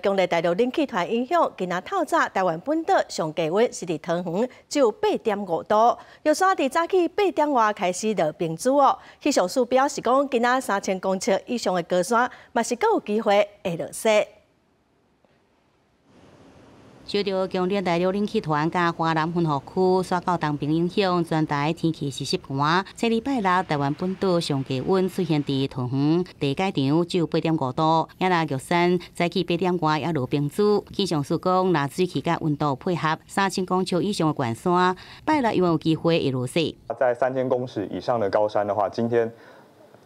强烈大陆冷气团影响，今仔透早台湾本岛上低温是伫桃园只有八点五度，玉山伫早起八点外开始落冰珠哦。气象署表示讲，今仔三千公尺以上的高山，嘛是够有机会会落雪。受到强烈大陆冷气团加华南分河区刷到东平影响，全台天气湿湿寒。这礼拜六，台湾本岛上低温出现伫桃园地界场只有八点五度，也那玉山早起八点外也落冰珠。气象署讲，拿水气甲温度配合，三千公尺以上的高山，拜六因为有机会会落雪。在三千公尺以上的高山的话，今天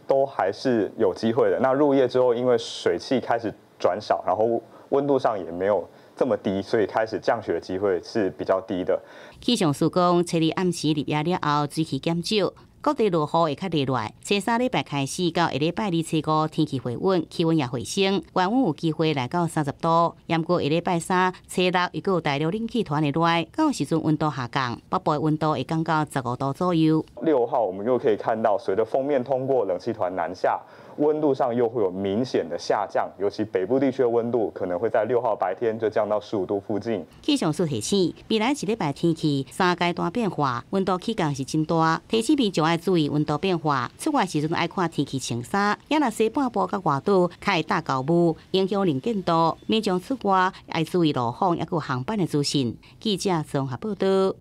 都还是有机会的。那入夜之后，因为水汽开始转少，然后温度上也没有。这么低，所以开始降雪的机会是比较低的。气象署讲，初日暗时入夜了后，水汽减少，各地落雨会较例外。初三礼拜开始到下礼拜二、初五，天气回温，气温也回升，高温有机会来到三十度。不过下礼拜三、初六又有大陆冷气团的来，到时阵温度下降，北部的温度会降到十五度左右。六号我们又可以看到，随着封面通过，冷气团南下。温度上又会有明显的下降，尤其北部地区的温度可能会在六号白天就降到十五度附近。气象署提醒，未来一礼拜天气三阶段变化，温度起降是真大，提醒民众要注意温度变化。出外时阵爱看天气晴沙，也若西半部甲外岛开大高雾，影响能见度。民众出外爱注意路况，也有航班的资讯。记者综合报道。